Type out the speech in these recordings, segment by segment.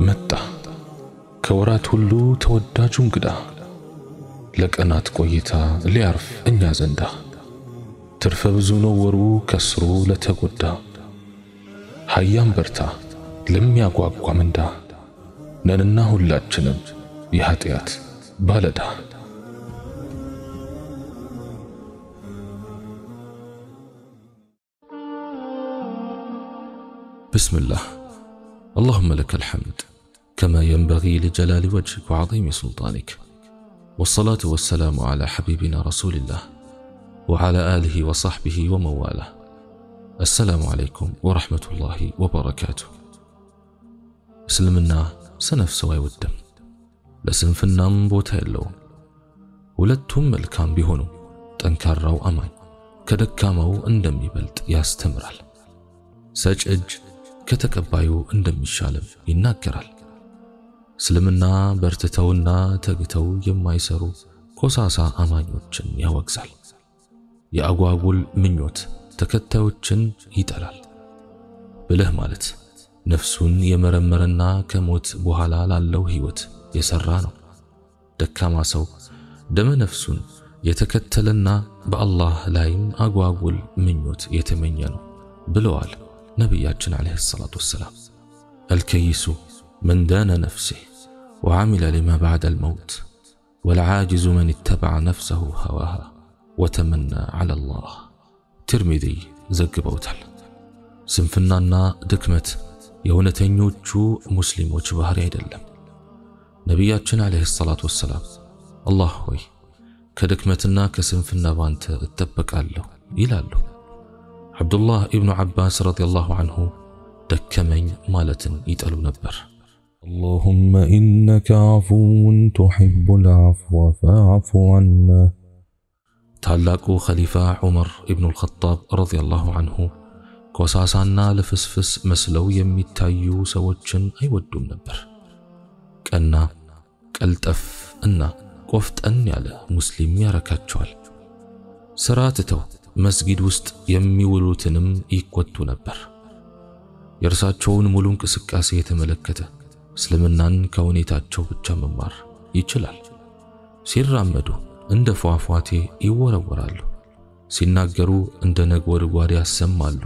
መጣ። ከወራት ሁሉ ተወዳጁ እንግዳ ለቀናት ቆይታ ሊያርፍ እኛ ዘንዳ። ትርፈ ብዙ ነው ወሩ ከስሩ ለተጎዳ። ሃያም በርታ ለሚያጓጓ ምንዳ ነንና ሁላችንም የኃጢአት ባለዳ። ብስምላህ። اللهم لك الحمد كما ينبغي لجلال وجهك وعظيم سلطانك والصلاة والسلام على حبيبنا رسول الله وعلى آله وصحبه ومواله السلام عليكم ورحمة الله وبركاته እስልምና ሰነፍ ሰው አይወድም፣ ለስንፍናም ቦታ የለውም። ሁለቱም መልካም ቢሆኑ ጠንካራው አማኝ ከደካማው እንደሚበልጥ ያስተምራል። ሰጭ እጅ ከተቀባዩ እንደሚሻልም ይናገራል። እስልምና በርትተውና ተግተው የማይሰሩ ኮሳሳ አማኞችን ያወግዛል። የአጓጉል ምኞት ተከታዮችን ይጠላል። ብልህ ማለት ነፍሱን የመረመረና ከሞት በኋላ ላለው ሕይወት የሰራ ነው። ደካማ ሰው ደመ ነፍሱን የተከተለና በአላህ ላይም አጓጉል ምኞት የተመኘ ነው ብለዋል ነቢያችን ዓለይሂ ሰላቱ ወሰላም። አልከይሱ መን ዳነ ነፍሲህ ወዓሚለ ሊማ ባዕደል መውት ወልዓጅዙ መን ኢተበዐ ነፍሰሁ ሀዋሃ ወተመና ዐላ ላህ። ትርሚዚ ዘግበውታል። ስንፍናና ድክመት የእውነተኞቹ ሙስሊሞች ባህሪ አይደለም። ነቢያችን ዓለይሂ ሰላቱ ወሰላም አላህ ሆይ ከድክመትና ከስንፍና ባንተ እጠበቃለሁ ይላሉ። ዓብዱላህ ኢብኑ ዓባስ ረዲየላሁ ዐንሁ ደከመኝ ማለትን ይጠሉ ነበር። اللهم إنك عفو تحب العفو فاعف عنا ታላቁ ኸሊፋ ዑመር ኢብኑል ኸጣብ ረዲየላሁ ዐንሁ ኮሳሳና ልፍስፍስ መስለው የሚታዩ ሰዎችን አይወዱም ነበር። ቀና፣ ቀልጠፍ እና ቆፍጠን ያለ ሙስሊም ያረካቸዋል። ሥራ ትተው መስጊድ ውስጥ የሚውሉትንም ይቆጡ ነበር። የእርሳቸውን ሙሉ እንቅስቃሴ የተመለከተ እስልምናን ከሁኔታቸው ብቻ መማር ይችላል። ሲራመዱ እንደ ፏፏቴ ይወረወራሉ። ሲናገሩ እንደ ነጎድጓድ ያሰማሉ።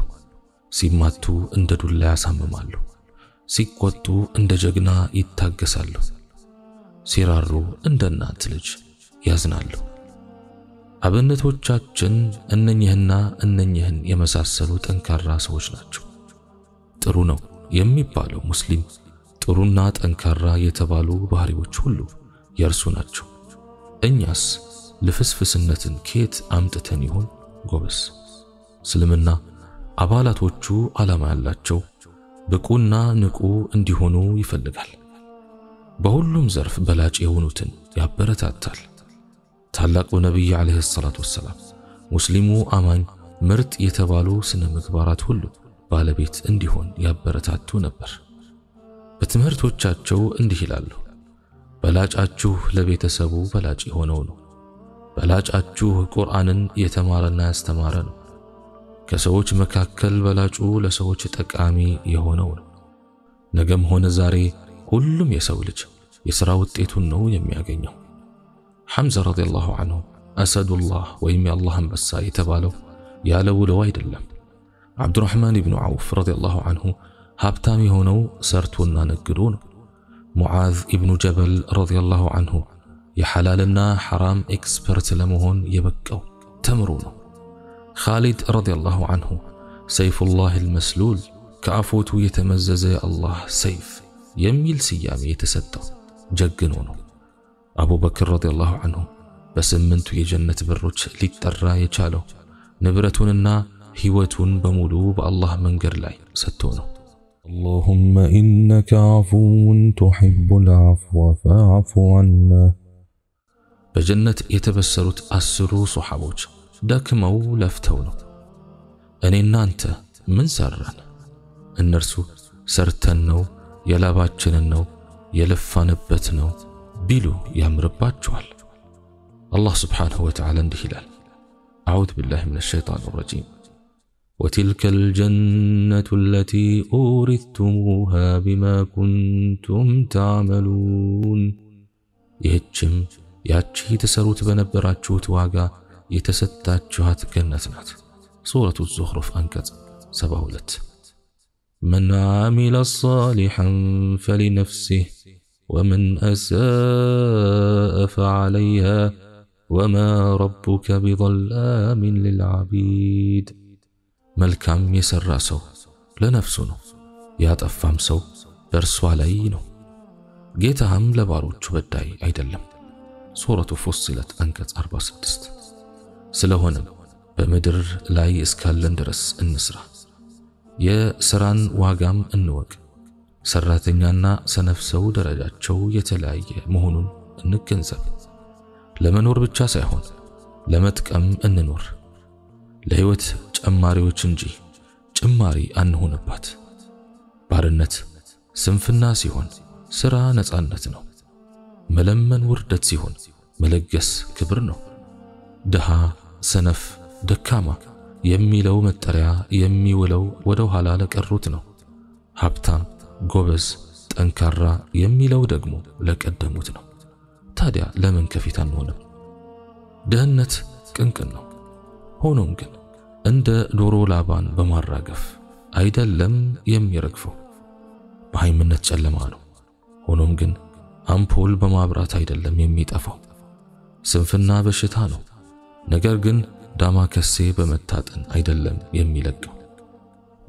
ሲማቱ እንደ ዱላ ያሳምማሉ። ሲቆጡ እንደ ጀግና ይታገሳሉ። ሲራሩ እንደ እናት ልጅ ያዝናሉ። አብነቶቻችን እነኝህና እነኝህን የመሳሰሉ ጠንካራ ሰዎች ናቸው። ጥሩ ነው የሚባለው ሙስሊም ጥሩና ጠንካራ የተባሉ ባህሪዎች ሁሉ የእርሱ ናቸው። እኛስ ልፍስፍስነትን ከየት አምጥተን ይሆን ጎበስ? እስልምና አባላቶቹ ዓላማ ያላቸው ብቁና ንቁ እንዲሆኑ ይፈልጋል። በሁሉም ዘርፍ በላጭ የሆኑትን ያበረታታል። ታላቁ ነቢይ ዓለይሂ ሰላቱ ወሰላም ሙስሊሙ አማኝ ምርጥ የተባሉ ስነ ምግባራት ሁሉ ባለቤት እንዲሆን ያበረታቱ ነበር። በትምህርቶቻቸው እንዲህ ይላሉ፣ በላጫችሁ ለቤተሰቡ በላጭ የሆነው ነው። በላጫችሁ ቁርአንን የተማረና ያስተማረ ነው። ከሰዎች መካከል በላጩ ለሰዎች ጠቃሚ የሆነው ነው። ነገም ሆነ ዛሬ ሁሉም የሰው ልጅ የሥራ ውጤቱን ነው የሚያገኘው። ሐምዛ ረዲየላሁ ዐንሁ አሰዱላህ ወይም የአላህ አንበሳ የተባለው ያለ ውለው አይደለም። ዓብዱራሕማን ብኑ ዐውፍ ረዲየላሁ ዐንሁ ሀብታም የሆነው ሰርቶና ነግዶ ነው። ሙዓዝ ኢብኑ ጀበል ረዲየላሁ ዐንሁ የሐላልና ሐራም ኤክስፐርት ለመሆን የበቃው ተምሮ ነው። ኻሊድ ረዲየላሁ ዐንሁ ሰይፉላህ አልመስሉል ከአፎቱ የተመዘዘ የአላህ ሰይፍ የሚል ስያሜ የተሰጠው ጀግኖ ነው። አቡበክር ረዲየላሁ ዐንሁ በስምንቱ የጀነት በሮች ሊጠራ የቻለው ንብረቱንና ሕይወቱን በሙሉ በአላህ መንገድ ላይ ሰጥቶ ነው። اللهم إنك عفو تحب العفو فاعف عنا በጀነት የተበሰሩት አስሩ ሶሐቦች ደክመው ለፍተው ነው። እኔና አንተ ምን ሰራን? እነርሱ ሰርተን ነው የላባችንን ነው የለፋንበት ነው ቢሉ ያምርባቸዋል። አላህ ስብሓንሁ ወተዓላ እንዲህ ይላል፣ አዑዙ ቢላሂ ሚነ ሸይጣን ረጂም وتلك الجنة التي أورثتموها بما كنتم تعملون ይህችም ያቺ የተሰሩት በነበራችሁት ዋጋ የተሰጣችኋት ገነት ናት። ሱረቱ ዙኽሩፍ አንቀጽ 72 መን ዓሚለ ሳሊሐን ፈሊነፍሲህ ወመን አሳአ ፈዓለይሃ ወማ ረቡከ ቢዘላሚን ልልዓቢድ መልካም የሠራ ሰው ለነፍሱ ነው፣ ያጠፋም ሰው በእርሷ ላይ ነው። ጌታህም ለባሮቹ በዳይ አይደለም። ሱረቱ ፉሲለት አንቀጽ 46 ስለሆነም በምድር ላይ እስካለን ድረስ እንስራ፣ የሥራን ዋጋም እንወቅ። ሠራተኛና ሰነፍ ሰው ደረጃቸው የተለያየ መሆኑን እንገንዘብ። ለመኖር ብቻ ሳይሆን ለመጥቀም እንኖር። ለሕይወት ጨማሪዎች እንጂ ጭማሪ አንሆንባት። ባርነት ስንፍና ሲሆን ሥራ ነፃነት ነው። መለመን ውርደት ሲሆን መለገስ ክብር ነው። ድሃ፣ ሰነፍ፣ ደካማ የሚለው መጠሪያ የሚውለው ወደ ኋላ ለቀሩት ነው። ሀብታም፣ ጎበዝ፣ ጠንካራ የሚለው ደግሞ ለቀደሙት ነው። ታዲያ ለምን ከፊት አንሆንም? ድህነት ቅንቅን ነው። ሆኖም ግን እንደ ዶሮ ላባን በማራገፍ አይደለም የሚረግፈው። በሃይምነት ጨለማ ነው። ሆኖም ግን አምፖል በማብራት አይደለም የሚጠፋው። ስንፍና በሽታ ነው። ነገር ግን ዳማከሴ በመታጠን አይደለም የሚለቀው።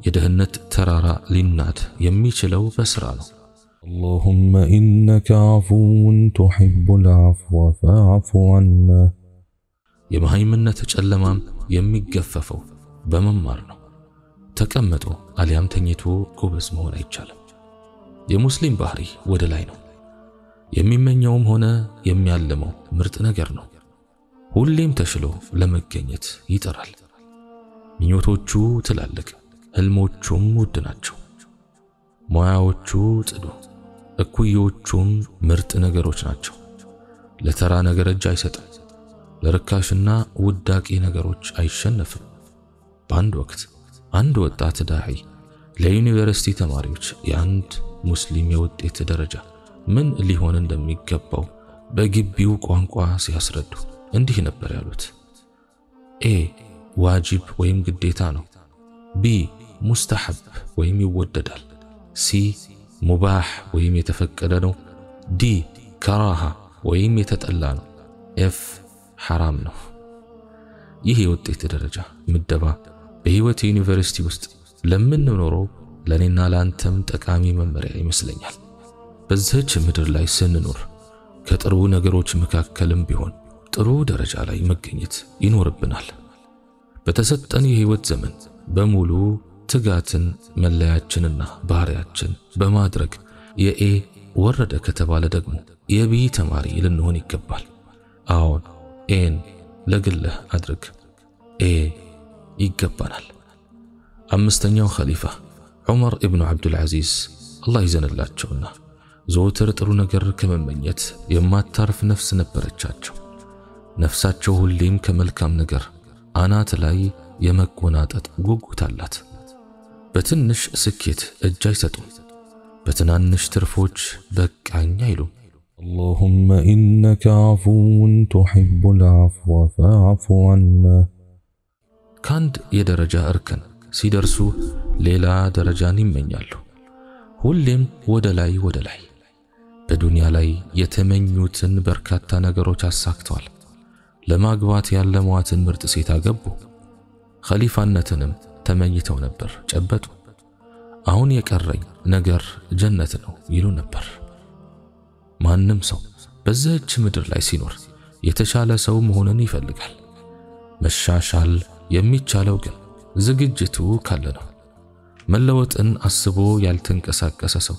የድህነት ተራራ ሊናድ የሚችለው በስራ ነው። اللهم إنك عفو تحب العفو فاعف عنا የመሃይምነት ጨለማም የሚገፈፈው በመማር ነው። ተቀምጦ አሊያም ተኝቶ ጎበዝ መሆን አይቻልም። የሙስሊም ባህሪ ወደ ላይ ነው። የሚመኘውም ሆነ የሚያልመው ምርጥ ነገር ነው። ሁሌም ተሽሎ ለመገኘት ይጠራል። ምኞቶቹ ትላልቅ፣ ህልሞቹም ውድ ናቸው። ሙያዎቹ ጽዱ፣ እኩዮቹም ምርጥ ነገሮች ናቸው። ለተራ ነገር እጅ አይሰጥም። ለርካሽና ውዳቂ ነገሮች አይሸነፍም። በአንድ ወቅት አንድ ወጣት ዳዒ ለዩኒቨርሲቲ ተማሪዎች የአንድ ሙስሊም የውጤት ደረጃ ምን ሊሆን እንደሚገባው በግቢው ቋንቋ ሲያስረዱ እንዲህ ነበር ያሉት። A ዋጅብ ወይም ግዴታ ነው። B ሙስተሐብ ወይም ይወደዳል። C ሙባህ ወይም የተፈቀደ ነው። D ከራሃ ወይም የተጠላ ነው። F ሐራም ነው። ይህ የውጤት ደረጃ ምደባ በሕይወት ዩኒቨርሲቲ ውስጥ ለምንኖረው ለእኔና ለአንተም ጠቃሚ መመሪያ ይመስለኛል። በዚህች ምድር ላይ ስንኖር ከጥሩ ነገሮች መካከልም ቢሆን ጥሩ ደረጃ ላይ መገኘት ይኖርብናል። በተሰጠን የሕይወት ዘመን በሙሉ ትጋትን መለያችንና ባህሪያችን በማድረግ የ A ወረደ ከተባለ ደግሞ የ B ተማሪ ልንሆን ይገባል። አዎን A ን ለግልህ አድርግ። A ይገባናል። አምስተኛው ኸሊፋ ዑመር ኢብኑ ዓብዱልዓዚዝ አላህ ይዘንላቸውና ዘወትር ጥሩ ነገር ከመመኘት የማታርፍ ነፍስ ነበረቻቸው። ነፍሳቸው ሁሌም ከመልካም ነገር አናት ላይ የመቆናጠጥ ጉጉት አላት። በትንሽ ስኬት እጅ አይሰጡም። በትናንሽ ትርፎች በቃኝ አይሉም። አላሁመ ኢነከ ዓፉውን ቱሒቡል ዓፍወ ፈዕፉ ዐና። ከአንድ የደረጃ እርከን ሲደርሱ ሌላ ደረጃን ይመኛሉ። ሁሌም ወደ ላይ ወደ ላይ። በዱንያ ላይ የተመኙትን በርካታ ነገሮች አሳክተዋል። ለማግባት ያለሟትን ምርጥ ሴት አገቡ። ኸሊፋነትንም ተመኝተው ነበር፣ ጨበጡ። አሁን የቀረኝ ነገር ጀነት ነው ይሉ ነበር። ማንም ሰው በዚህች ምድር ላይ ሲኖር የተሻለ ሰው መሆንን ይፈልጋል። መሻሻል የሚቻለው ግን ዝግጅቱ ካለ ነው። መለወጥን አስቦ ያልተንቀሳቀሰ ሰው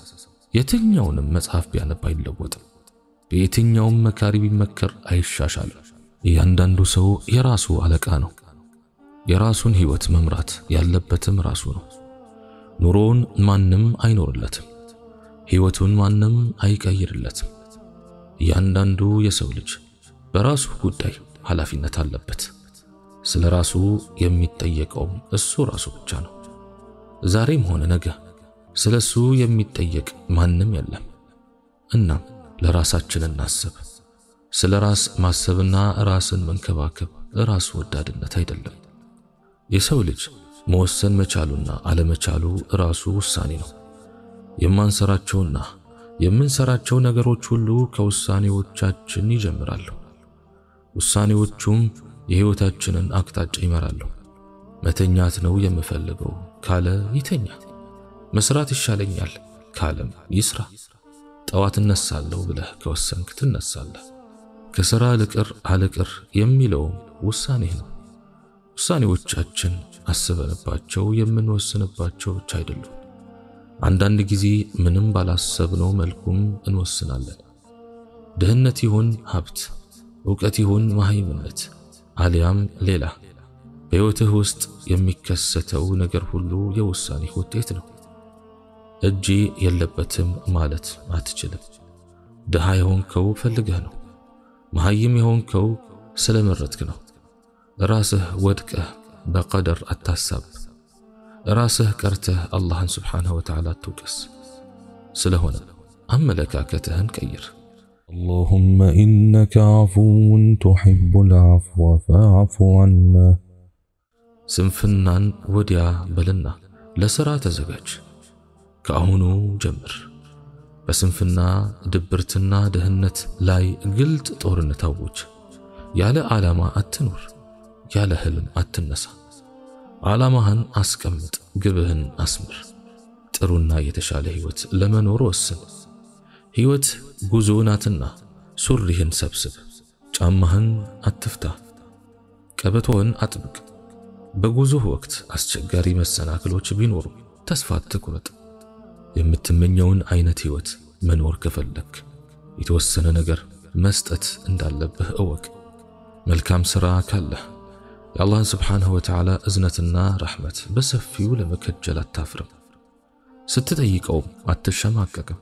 የትኛውንም መጽሐፍ ቢያነብ አይለወጥም። በየትኛውም መካሪ ቢመከር አይሻሻልም። እያንዳንዱ ሰው የራሱ አለቃ ነው። የራሱን ሕይወት መምራት ያለበትም ራሱ ነው። ኑሮውን ማንም አይኖርለትም። ሕይወቱን ማንም አይቀይርለትም። እያንዳንዱ የሰው ልጅ በራሱ ጉዳይ ኃላፊነት አለበት። ስለ ራሱ የሚጠየቀውም እሱ ራሱ ብቻ ነው። ዛሬም ሆነ ነገ ስለ እሱ የሚጠየቅ ማንም የለም። እናም ለራሳችን እናስብ። ስለ ራስ ማሰብና ራስን መንከባከብ ራስ ወዳድነት አይደለም። የሰው ልጅ መወሰን መቻሉና አለመቻሉ ራሱ ውሳኔ ነው። የማንሰራቸውና የምንሰራቸው ነገሮች ሁሉ ከውሳኔዎቻችን ይጀምራሉ። ውሳኔዎቹም የሕይወታችንን አቅጣጫ ይመራሉ። መተኛት ነው የምፈልገው ካለ ይተኛ። መስራት ይሻለኛል ካለም ይስራ። ጠዋት እነሳለሁ ብለህ ከወሰንክ ትነሳለህ። ከሥራ ልቅር አልቅር የሚለውም ውሳኔ ነው። ውሳኔዎቻችን አስበንባቸው የምንወስንባቸው ብቻ አይደሉም። አንዳንድ ጊዜ ምንም ባላሰብነው መልኩም እንወስናለን። ድህነት ይሁን ሀብት፣ ዕውቀት ይሁን መሃይምነት፣ አሊያም ሌላ በሕይወትህ ውስጥ የሚከሰተው ነገር ሁሉ የውሳኔህ ውጤት ነው። እጄ የለበትም ማለት አትችልም። ድሃ የሆንከው ፈልገህ ነው። መሃይም የሆንከው ስለመረጥክ ነው። ራስህ ወድቀህ በቀደር አታሳብ። ራስህ ቀርተህ አላህን ስብሓንሁ ወተዓላ አትውቀስ። ስለሆነ አመለካከትህን ቀይር። اللهم إنك عفو تحب العفو فاعف عنا ስንፍናን ወዲያ በልና ለሥራ ተዘጋጅ። ከአሁኑ ጀምር። በስንፍና ድብርትና ድህነት ላይ ግልጥ ጦርነት አውጅ። ያለ ዓላማ አትኑር። ያለ ህልም አትነሳ። ዓላማህን አስቀምጥ፣ ግብህን አስምር። ጥሩና የተሻለ ሕይወት ለመኖር ወስን። ሕይወት ጉዞ ናትና ሱሪህን ሰብስብ፣ ጫማህን አትፍታ፣ ቀበቶህን አጥብቅ። በጉዞህ ወቅት አስቸጋሪ መሰናክሎች ቢኖሩ ተስፋ አትቁረጥ። የምትመኘውን አይነት ሕይወት መኖር ከፈለክ የተወሰነ ነገር መስጠት እንዳለብህ እወቅ። መልካም ሥራ ካለህ የአላህን ስብሓንሁ ወተዓላ እዝነትና ረሕመት በሰፊው ለመከጀል አታፍርም። ስትጠይቀውም አትሸማቀቅም።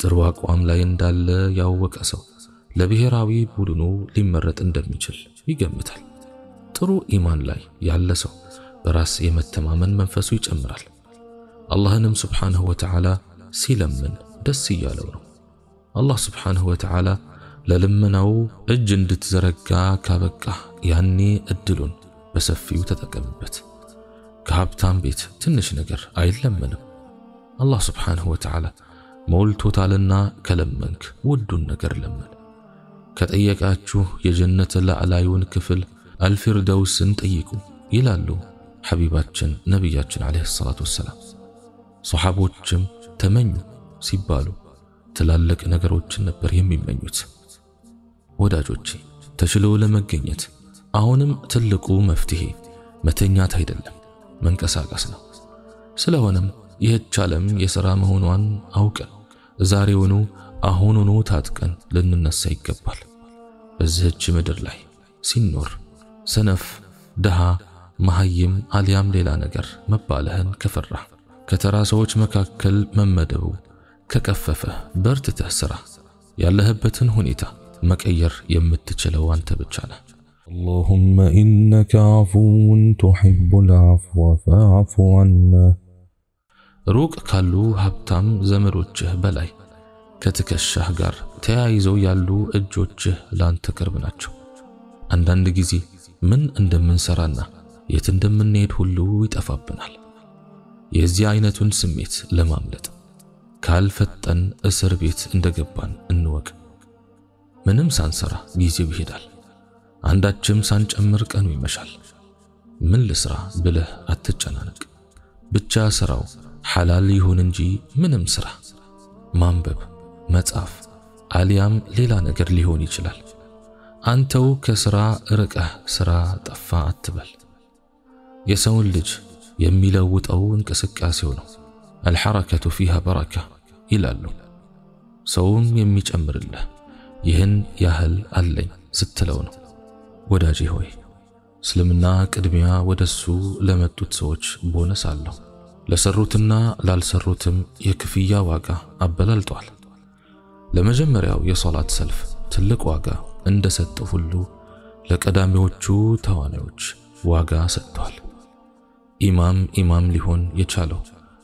ጥሩ አቋም ላይ እንዳለ ያወቀ ሰው ለብሔራዊ ቡድኑ ሊመረጥ እንደሚችል ይገምታል። ጥሩ ኢማን ላይ ያለ ሰው በራስ የመተማመን መንፈሱ ይጨምራል። አላህንም ስብሓንሁ ወተዓላ ሲለምን ደስ እያለው ነው። አላህ ስብሓንሁ ወተዓላ ለልመናው እጅ እንድትዘረጋ ካበቃ ያኔ እድሉን በሰፊው ተጠቀምበት። ከሀብታም ቤት ትንሽ ነገር አይለመንም። አላህ ስብሓንሁ ወተዓላ ሞልቶታልና ከለመንክ ውዱን ነገር ለመን። ከጠየቃችሁ የጀነት ላዕላዩን ክፍል አልፊርደውስን ጠይቁ ይላሉ ሐቢባችን ነቢያችን ዓለይሂ ሰላቱ ወሰላም። ሰሓቦችም ተመኙ ሲባሉ ትላልቅ ነገሮችን ነበር የሚመኙት። ወዳጆቼ ተችሎ ለመገኘት አሁንም ትልቁ መፍትሄ መተኛት አይደለም፣ መንቀሳቀስ ነው። ስለሆነም ይህች ዓለም የሥራ መሆኗን አውቀን ዛሬውኑ አሁኑኑ ታጥቀን ልንነሳ ይገባል። በዚህች ምድር ላይ ሲኖር ሰነፍ፣ ድሃ፣ መሃይም አሊያም ሌላ ነገር መባልህን ከፈራህ ከተራ ሰዎች መካከል መመደቡ ከቀፈፈ በርትተህ ሥራ። ያለህበትን ሁኔታ መቀየር የምትችለው አንተ ብቻ ነህ። አላሁመ ኢነከ ዓፉውን ቱሒቡል ዓፍወ ፈዕፉ ዐና። ሩቅ ካሉ ሀብታም ዘመዶችህ በላይ ከትከሻህ ጋር ተያይዘው ያሉ እጆችህ ላንተ ቅርብ ናቸው። አንዳንድ ጊዜ ምን እንደምንሰራና የት እንደምንሄድ ሁሉ ይጠፋብናል። የዚህ አይነቱን ስሜት ለማምለጥ ካልፈጠን እስር ቤት እንደገባን እንወቅ። ምንም ሳንሰራ ጊዜው ይሄዳል። አንዳችም ሳንጨምር ቀኑ ይመሻል። ምን ልስራ ብለህ አትጨናነቅ። ብቻ ስራው ሐላል ይሁን እንጂ ምንም ስራ ማንበብ፣ መጻፍ አሊያም ሌላ ነገር ሊሆን ይችላል። አንተው ከስራ ርቀህ ስራ ጠፋ አትበል። የሰውን ልጅ የሚለውጠው እንቅስቃሴው ነው። አልሐረከቱ ፊሃ በረካ ይላሉ። ሰውም የሚጨምርልህ ይህን ያህል አለኝ ስትለው ነው። ወዳጄ ሆይ እስልምና ቅድሚያ ወደሱ ለመጡት ሰዎች ቦነስ አለው። ለሰሩትና ላልሰሩትም የክፍያ ዋጋ አበላልጧል። ለመጀመሪያው የሶላት ሰልፍ ትልቅ ዋጋ እንደሰጠው ሁሉ ለቀዳሚዎቹ ተዋናዮች ዋጋ ሰጥተዋል። ኢማም ኢማም ሊሆን የቻለው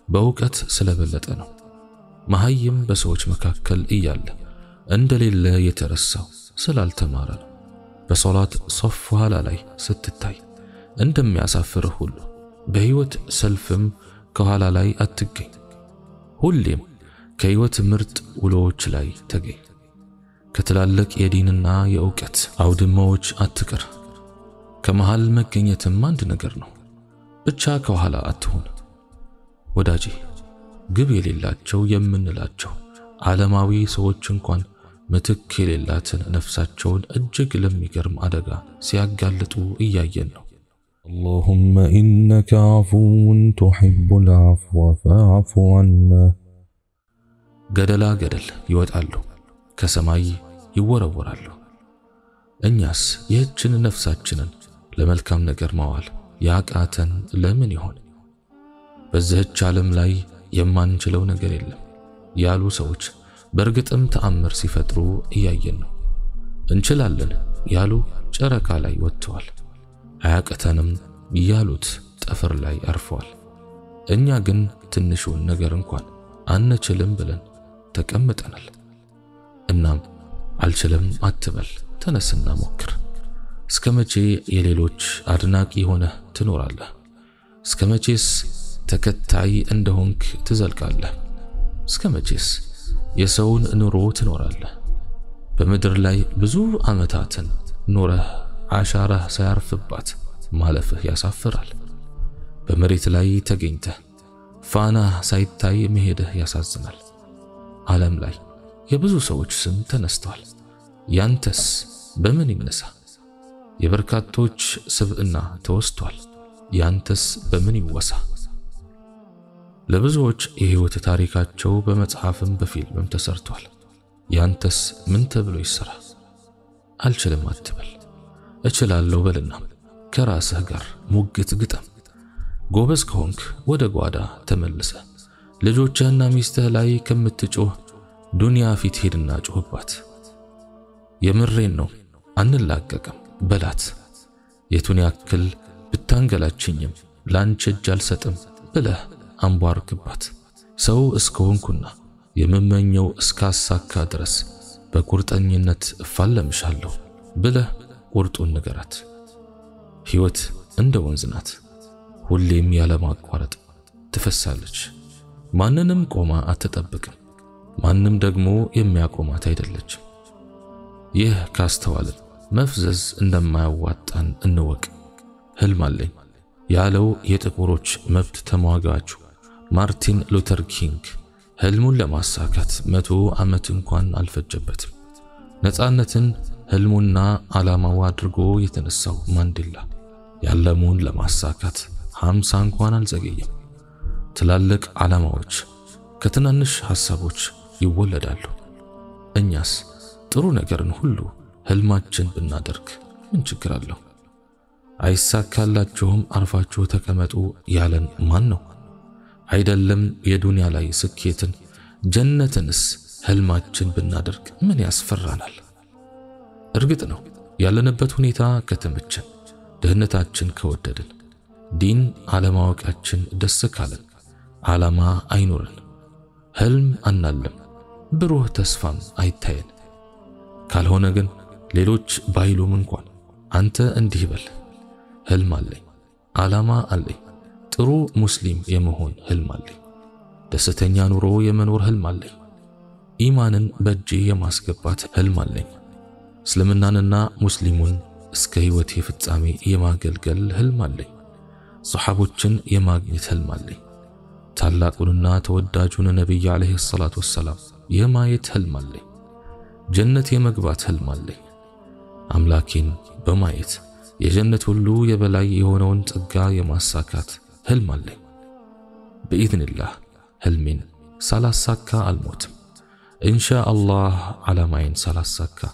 በእውቀት ስለበለጠ ነው። መሐይም በሰዎች መካከል እያለ እንደሌለ የተረሳው ስላልተማረ ነው። በሶላት ሶፍ ኋላ ላይ ስትታይ እንደሚያሳፍርህ ሁሉ በሕይወት ሰልፍም ከኋላ ላይ አትገኝ። ሁሌም ከሕይወት ምርጥ ውሎዎች ላይ ተገኝ። ከትላልቅ የዲንና የእውቀት አውድማዎች አትቅር። ከመሃል መገኘትም አንድ ነገር ነው። ብቻ ከኋላ አትሁን ወዳጄ። ግብ የሌላቸው የምንላቸው ዓለማዊ ሰዎች እንኳን ምትክ የሌላትን ነፍሳቸውን እጅግ ለሚገርም አደጋ ሲያጋልጡ እያየን ነው። አላሁመ ኢነከ አፉውን ቱሒቡል አፍወ ፈዕፉ ዐና። ገደላ ገደል ይወጣሉ፣ ከሰማይ ይወረወራሉ። እኛስ ይህችን ነፍሳችንን ለመልካም ነገር ማዋል ያቃተን ለምን ይሆን? በዚህች ዓለም ላይ የማንችለው ነገር የለም ያሉ ሰዎች በእርግጥም ተአምር ሲፈጥሩ እያየን ነው። እንችላለን ያሉ ጨረቃ ላይ ወጥተዋል። አያቅተንም ያሉት ጠፈር ላይ አርፈዋል። እኛ ግን ትንሹን ነገር እንኳን አንችልም ብለን ተቀምጠናል። እናም አልችልም አትበል፣ ተነስና ሞክር። እስከ መቼ የሌሎች አድናቂ ሆነህ ትኖራለህ? እስከ መቼስ ተከታይ እንደሆንክ ትዘልቃለህ? እስከ መቼስ የሰውን ኑሮ ትኖራለህ? በምድር ላይ ብዙ ዓመታትን ኖረህ አሻራህ ሳያርፍባት ማለፍህ ያሳፍራል። በመሬት ላይ ተገኝተህ ፋናህ ሳይታይ መሄድህ ያሳዝናል። ዓለም ላይ የብዙ ሰዎች ስም ተነስቷል። ያንተስ በምን ይነሳ? የበርካቶች ስብዕና ተወስቷል። ያንተስ በምን ይወሳ? ለብዙዎች የሕይወት ታሪካቸው በመጽሐፍም በፊልምም ተሰርቷል። ያንተስ ምን ተብሎ ይሰራ? አልችልም አትበል፣ እችላለሁ በልና ከራስህ ጋር ሙግት ግጠም። ጎበዝ ከሆንክ ወደ ጓዳ ተመልሰ ልጆችህና ሚስትህ ላይ ከምትጮህ ዱንያ ፊት ሄድና ጮህባት። የምሬን ነው አንላቀቅም በላት። የቱን ያክል ብታንገላችኝም ላንቺ እጅ አልሰጥም ብለህ አንቧርክባት። ሰው እስከሆንኩና የምመኘው እስካሳካ ድረስ በቁርጠኝነት እፋለምሻለሁ ብለህ ቁርጡን ንገራት። ሕይወት እንደ ወንዝ ናት፣ ሁሌም ያለማቋረጥ ትፈሳለች። ማንንም ቆማ አትጠብቅም፣ ማንም ደግሞ የሚያቆማት አይደለችም። ይህ ካስተዋልን መፍዘዝ እንደማያዋጣን እንወቅ። ህልም አለኝ ያለው የጥቁሮች መብት ተሟጋቹ ማርቲን ሉተር ኪንግ ህልሙን ለማሳካት መቶ ዓመት እንኳን አልፈጀበትም። ነፃነትን ህልሙና ዓላማው አድርጎ የተነሳው ማንዴላ ያለሙን ለማሳካት ሃምሳ እንኳን አልዘገየም። ትላልቅ ዓላማዎች ከትናንሽ ሐሳቦች ይወለዳሉ። እኛስ ጥሩ ነገርን ሁሉ ህልማችን ብናደርግ ምን ችግር አለው? አይሳካላችሁም አርፋችሁ ተቀመጡ ያለን ማን ነው? አይደለም የዱንያ ላይ ስኬትን ጀነትንስ ህልማችን ብናደርግ ምን ያስፈራናል? እርግጥ ነው ያለንበት ሁኔታ ከተመቸን፣ ድህነታችን ከወደድን፣ ዲን አለማወቃችን ደስ ካለን፣ ዓላማ አይኖረን፣ ህልም አናለም፣ ብሩህ ተስፋም አይታየን። ካልሆነ ግን ሌሎች ባይሉም እንኳን አንተ እንዲህ በል፣ ህልም አለኝ፣ ዓላማ አለኝ፣ ጥሩ ሙስሊም የመሆን ህልም አለኝ፣ ደስተኛ ኑሮ የመኖር ህልም አለኝ፣ ኢማንን በእጄ የማስገባት ህልም አለኝ፣ እስልምናንና ሙስሊሙን እስከ ሕይወቴ ፍጻሜ የማገልገል ህልም አለኝ፣ ሰሓቦችን የማግኘት ህልም አለኝ፣ ታላቁንና ተወዳጁን ነቢይ ዓለይሂ ሰላቱ ወሰላም የማየት ህልም አለኝ፣ ጀነት የመግባት ህልም አለኝ። አምላኬን በማየት የጀነት ሁሉ የበላይ የሆነውን ጸጋ የማሳካት هلملي بإذن الله. هلمين سالاساكا الموت؟ إن شاء الله على ماين سالاساكا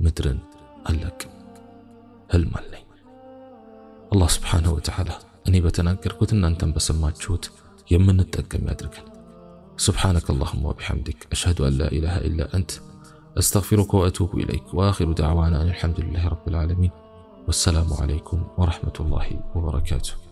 مترن ألكم هلملي الله سبحانه وتعالى أني بتنكر كتن أن أنتم تشوت يمن التقم يدرك سبحانك اللهم وبحمدك أشهد أن لا إله إلا أنت أستغفرك وأتوب إليك وآخر دعوانا أن الحمد لله رب العالمين. والسلام عليكم ورحمة الله وبركاته.